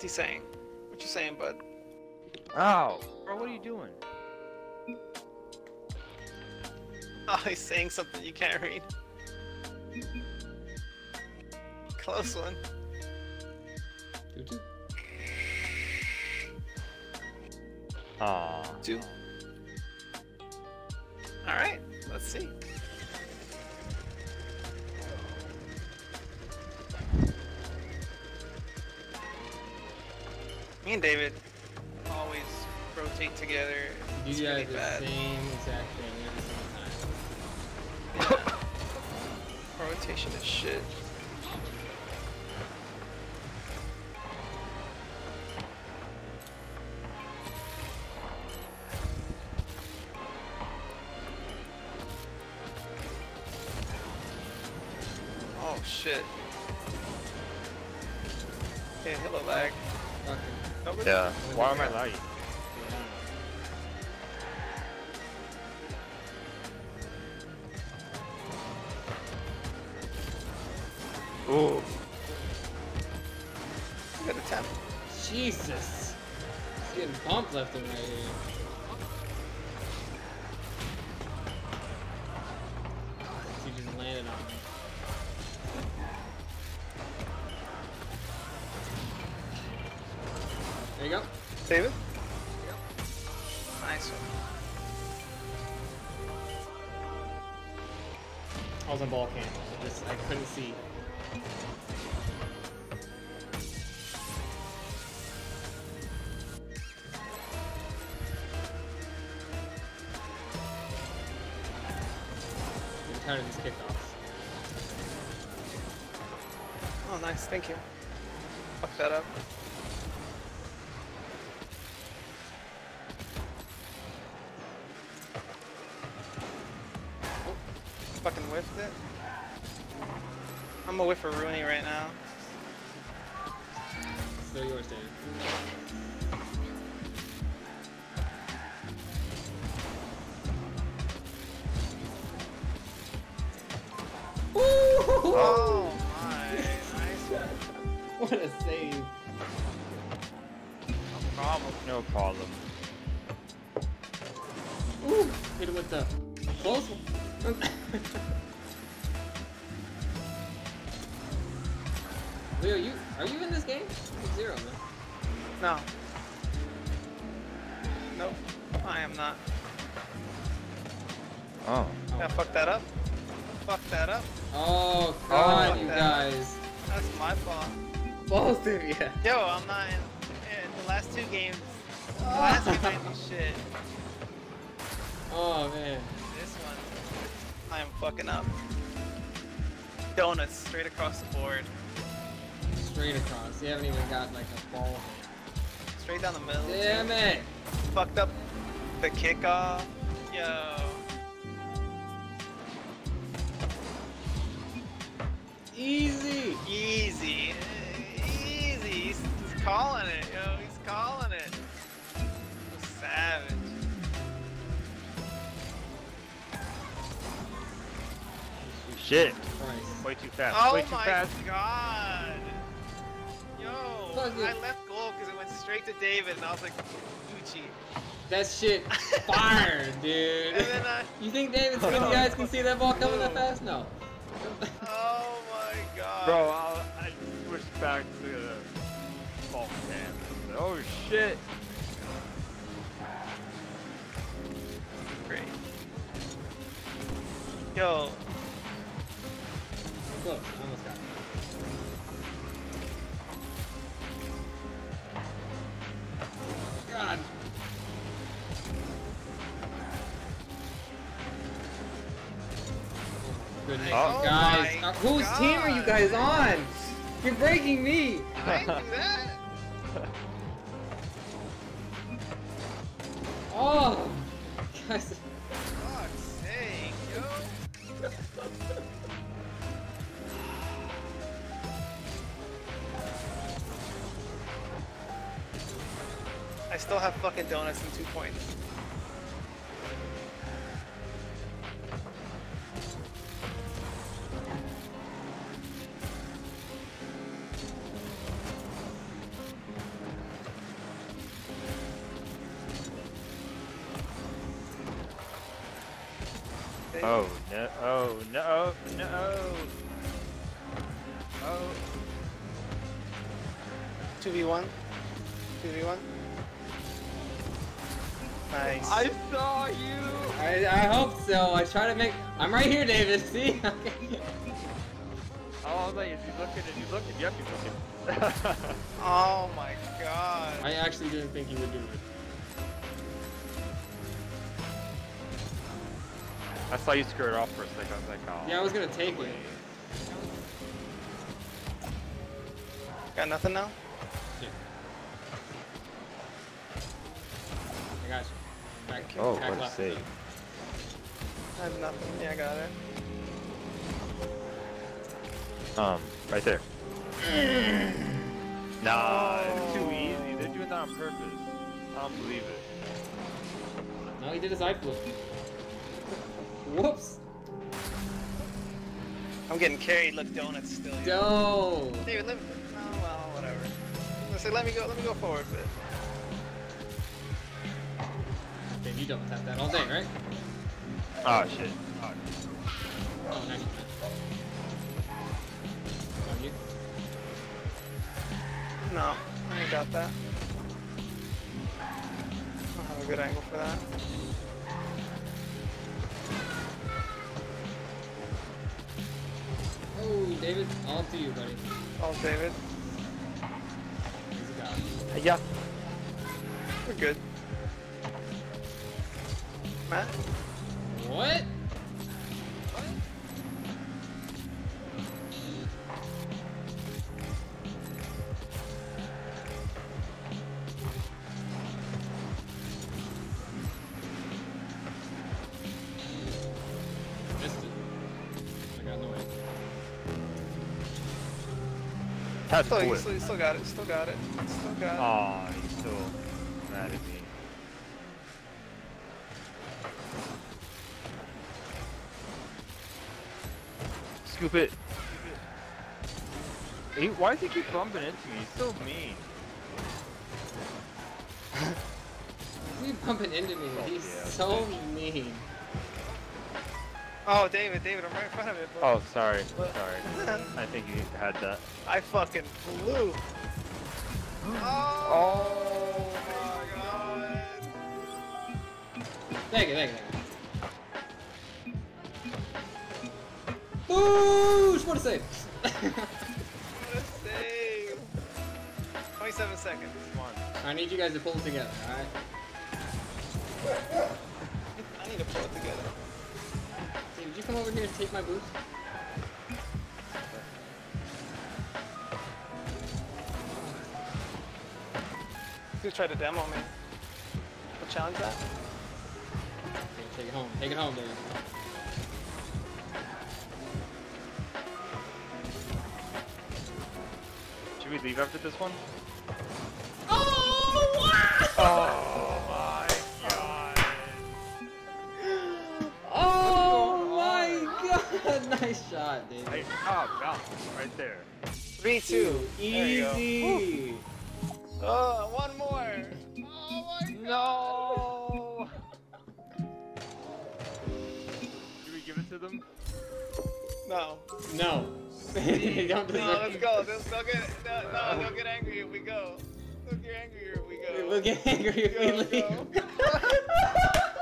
What's he saying? What you saying, bud? Ow! Bro, what are you doing? Oh, he's saying something you can't read. Close one. Two, two. Aw. Two. Alright, let's see. Me and David always rotate together. You guys really the same exact thing every single time. Rotation is shit. Oh shit. Okay, hello lag. Fucking. Yeah. Why am I lagging? Ooh. Good tap. Jesus. He's getting bumped left and right here. You go. David? Nice one. I was on ball cam. I just I couldn't see. I'm tired of these kickoffs. Oh, nice. Thank you. Fuck that up. Fucking whiffed it. I'm a whiff for Rooney right now. Still yours, David. Oh my, nice. What a save. No problem. No problem. Ooh, hit it with the close one. Leo, you are you in this game? Zero, man. No. Nope. I am not. Oh. Yeah, fuck that up. Fuck that up. Oh god, Oh, you that- guys. That's my fault. Both of you. Yo, I'm not in, in the last two games. The last game I did shit. Oh man. I am fucking up. Donuts straight across the board. Straight across. You haven't even got like a ball. Straight down the middle. Damn too. it. Fucked up the kickoff. Yo. Easy. Easy. Easy. He's, he's calling it, yo. He's calling it. Shit. Christ. Way too fast. Oh Way too my fast. god. Yo. I left goal because it went straight to David and I was like, Gucci. That shit fire, dude. And then I, You think David Skinny guys can see that ball coming that fast? No. oh my god. Bro, I'll, I switched back to the ball cam. Oh shit. Great. Yo, Close. I almost got it. God. Goodness, Oh guys. my Uh, whose team are you guys on? You're breaking me. I didn't do that. Oh. Guys. I still have fucking donuts and two points. Oh, oh no! Oh no! No! Oh. Two v one. Two v one. Nice. I saw you. I, I hope so. I try to make. I'm right here, David. See? Oh, like, is he looking? Is he looking? Yep, he's looking. Oh my god. I actually didn't think he would do it. I saw you screw it off for a second. I was like, oh. Yeah, I was gonna take it. Got nothing now? Shit. I got you. Back, Oh, back what a left. save. I have nothing. Yeah, I got it. Um, right there. nah, it's too Oh. easy. They're doing that on purpose. I don't believe it. No, he did his eye flip. Whoops. I'm getting carried. Look, donuts still. here. No. David, let me. Oh well, whatever. Let's say, let me go. Let me go forward a you don't tap that all day, right? Oh shit. Oh, Oh, nice. On you. No, I ain't got that. I don't have a good angle for that. Oh, David, all up to you, buddy. Oh, David, Easy uh, yeah. we're good. Matt, What? Missed it. I got no way. That's still, you still, you still got it. Still got it. Still got it. Aw, he's still mad at me. Scoop it. He, why does he keep bumping into me? He's so mean. He's bumping into me. Oh, He's yeah, so mean. Oh, David, David, I'm right in front of it, bro. Oh, sorry. What? Sorry. I think he had that. I fucking flew. Oh. oh my god. Thank you, thank you, Boosh! What a save! What a save. 27 seconds. Come on. I need you guys to pull it together, alright? I need to pull it together. Hey, did you come over here and take my boost? Who tried to demo me? We'll challenge that? Okay, take it home. Take it home, David. Should we leave after this one? Oh! Oh my god. Oh my god! Nice shot, David. I, oh, bounce. Right there. 3 2. There you go. Easy. Oh, uh, one more. Oh my No! Should we give it to them? No. No. don't No, let's go. They'll, they'll get no, no, they'll get angry if we go. They'll get angry if we go. We'll get angry if we leave. go.